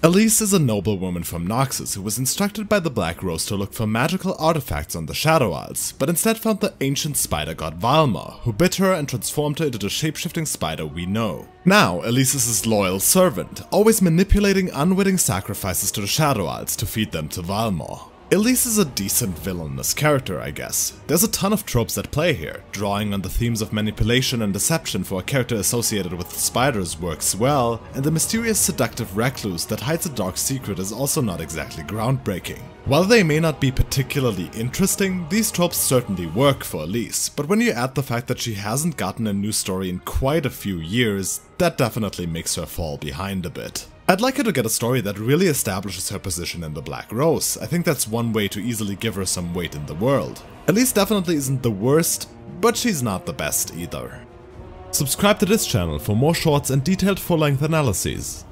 Elise is a noblewoman from Noxus who was instructed by the Black Rose to look for magical artifacts on the Shadow Isles, but instead found the ancient spider god Vilemaw, who bit her and transformed her into the shapeshifting spider we know. Now, Elise is his loyal servant, always manipulating unwitting sacrifices to the Shadow Isles to feed them to Vilemaw. Elise is a decent villainous character, I guess. There's a ton of tropes at play here. Drawing on the themes of manipulation and deception for a character associated with spiders works well, and the mysterious seductive recluse that hides a dark secret is also not exactly groundbreaking. While they may not be particularly interesting, these tropes certainly work for Elise, but when you add the fact that she hasn't gotten a new story in quite a few years, that definitely makes her fall behind a bit. I'd like her to get a story that really establishes her position in the Black Rose. I think that's one way to easily give her some weight in the world. Elise definitely isn't the worst, but she's not the best either. Subscribe to this channel for more shorts and detailed full-length analyses.